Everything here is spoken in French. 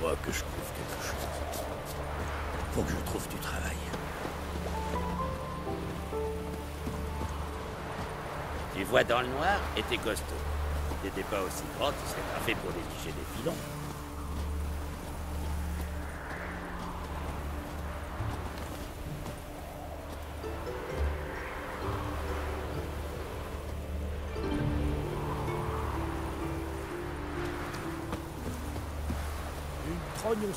crois que je trouve quelque chose. Faut que je trouve du travail. Tu vois dans le noir et t'es costaud. T'étais pas aussi grand, tu serais pas fait pour dénicher des filons. 好牛